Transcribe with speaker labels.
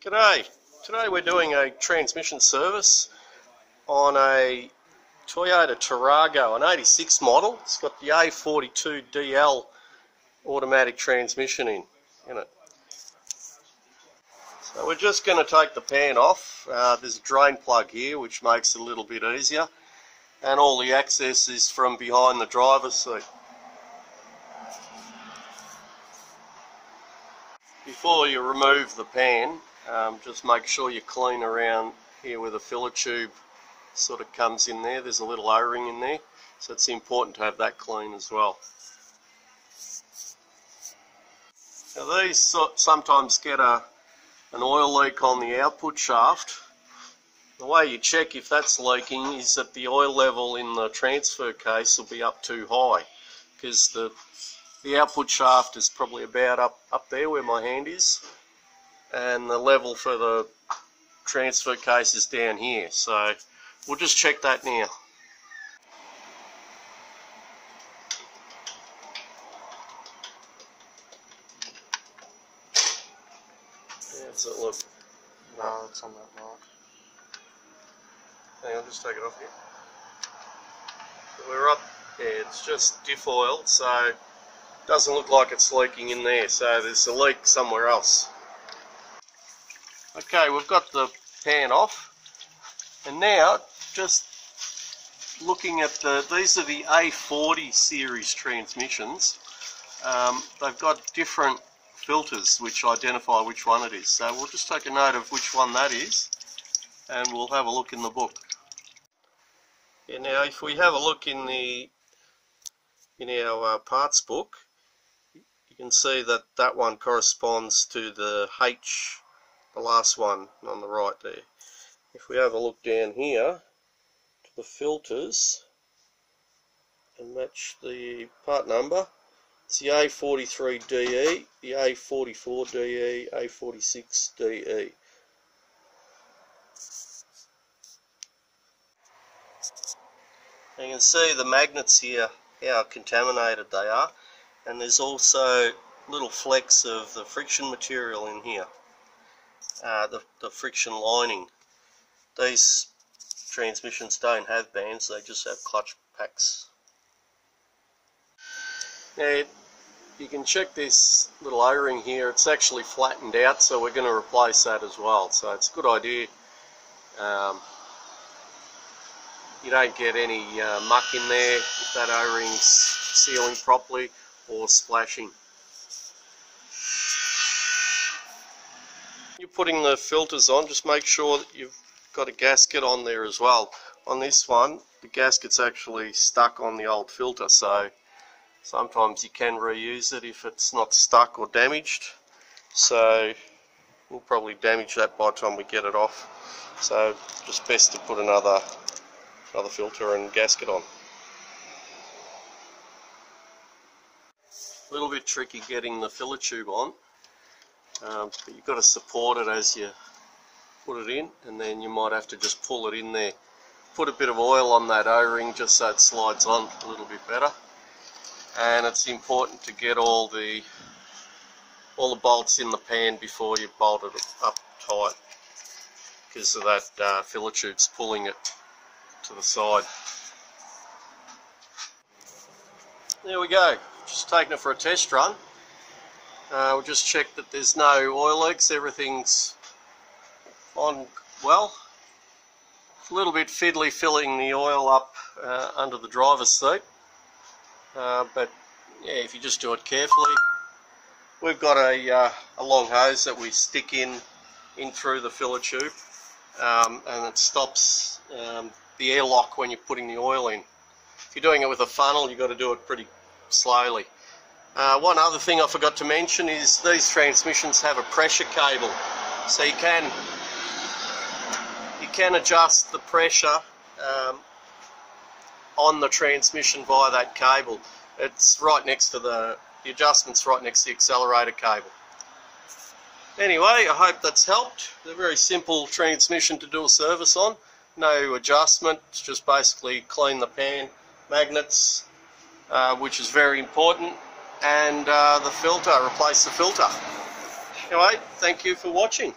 Speaker 1: G'day. Today we're doing a transmission service on a Toyota Tarago, an 86 model. It's got the A42DL automatic transmission in, in it. So we're just going to take the pan off. Uh, there's a drain plug here which makes it a little bit easier and all the access is from behind the driver's seat. Before you remove the pan, um, just make sure you clean around here where the filler tube sort of comes in there. There's a little O-ring in there, so it's important to have that clean as well. Now these sometimes get a, an oil leak on the output shaft. The way you check if that's leaking is that the oil level in the transfer case will be up too high because the the output shaft is probably about up, up there where my hand is and the level for the transfer case is down here so we'll just check that now How's it look?
Speaker 2: No, it's on that mark.
Speaker 1: Hang on, just take it off here. we're up, yeah, it's just diff oil, so doesn't look like it's leaking in there, so there's a leak somewhere else. Okay, we've got the pan off, and now just looking at the, these are the A40 series transmissions. Um, they've got different filters which identify which one it is. So we'll just take a note of which one that is, and we'll have a look in the book. Yeah, now if we have a look in the in our uh, parts book, you can see that that one corresponds to the H, the last one on the right there. If we have a look down here to the filters and match the part number, it's the A43DE, the A44DE, A46DE. you can see the magnets here, how contaminated they are and there's also little flecks of the friction material in here uh, the, the friction lining. These transmissions don't have bands they just have clutch packs. Now you can check this little o-ring here. It's actually flattened out so we're going to replace that as well. So it's a good idea. Um, you don't get any uh, muck in there if that o-ring's sealing properly or splashing. You're putting the filters on, just make sure that you've got a gasket on there as well. On this one, the gasket's actually stuck on the old filter, so sometimes you can reuse it if it's not stuck or damaged. So we'll probably damage that by the time we get it off. So just best to put another another filter and gasket on. A little bit tricky getting the filler tube on, um, but you've got to support it as you put it in, and then you might have to just pull it in there. Put a bit of oil on that O-ring just so it slides on a little bit better. And it's important to get all the all the bolts in the pan before you bolt it up tight because of that uh, filler tube's pulling it to the side. There we go just taking it for a test run. Uh, we'll just check that there's no oil leaks, everything's on well. a little bit fiddly filling the oil up uh, under the driver's seat, uh, but yeah, if you just do it carefully. We've got a, uh, a long hose that we stick in, in through the filler tube, um, and it stops um, the airlock when you're putting the oil in. If you're doing it with a funnel, you've got to do it pretty slowly. Uh, one other thing I forgot to mention is these transmissions have a pressure cable, so you can you can adjust the pressure um, on the transmission via that cable. It's right next to the the adjustment's right next to the accelerator cable. Anyway, I hope that's helped. A very simple transmission to do a service on. No adjustment, just basically clean the pan, magnets, uh, which is very important, and uh, the filter, replace the filter. Anyway, thank you for watching.